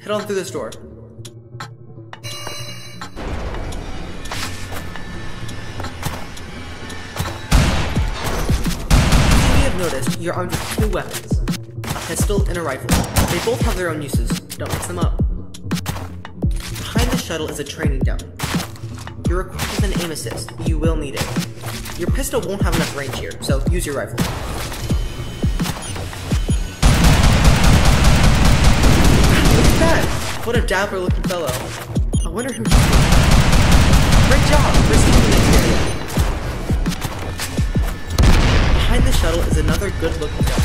Head on through this door. You have noticed, you're armed with two weapons. A pistol and a rifle. They both have their own uses. Don't mix them up. Behind the shuttle is a training dummy. You're equipped with an aim assist. You will need it. Your pistol won't have enough range here, so use your rifle. What a dapper looking fellow. I wonder who. Great job! Area. Behind the shuttle is another good looking gun.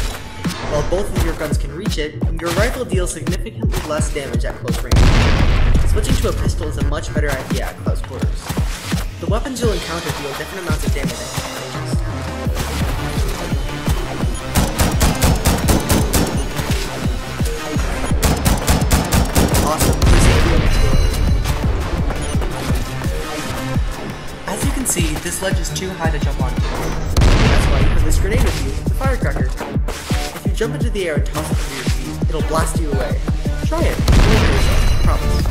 While both of your guns can reach it, your rifle deals significantly less damage at close range. Switching to a pistol is a much better idea at close quarters. The weapons you'll encounter deal different amounts of damage at different ranges. Awesome. As you can see, this ledge is too high to jump onto. That's why you have this grenade with you, the firecracker. If you jump into the air and toss it under your feet, it'll blast you away. Try it. Promise.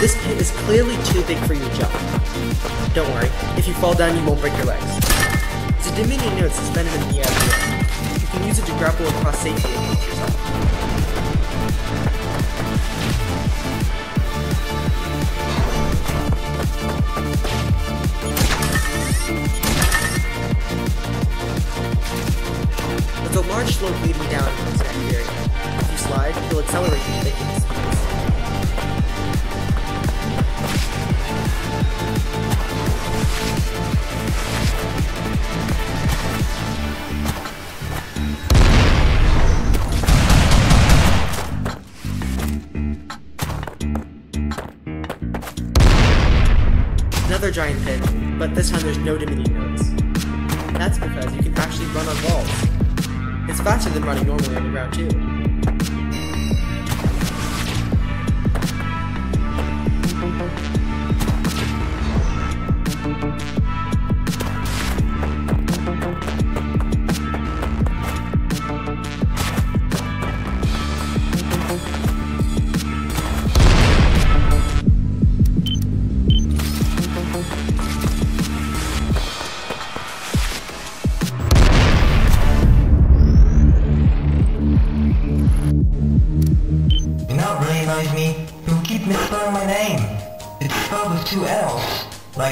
This pit is clearly too big for you to jump. Don't worry, if you fall down you won't break your legs. A Dominion node suspended in the air. You can use it to grapple across safely against yourself. Large slope leading down this next area. If you slide, you'll accelerate to ridiculous Another giant pit, but this time there's no Dominion nodes. That's because you can actually run on walls. It's faster than running normally on the ground too.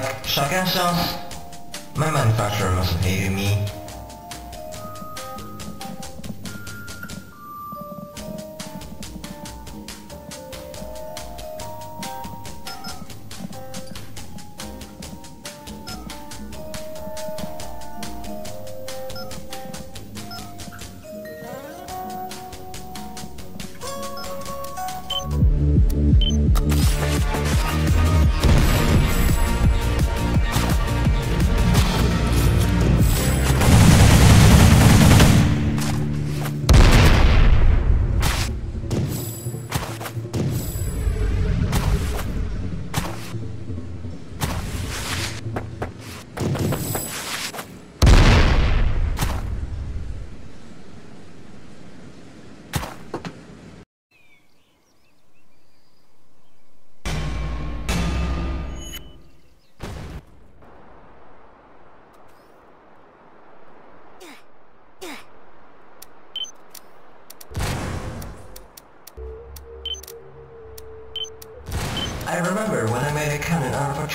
Like shotgun shells. My manufacturer must have hated me.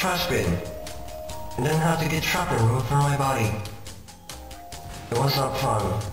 Trash bin. And then had to get shrapnel removed from my body. It was not fun.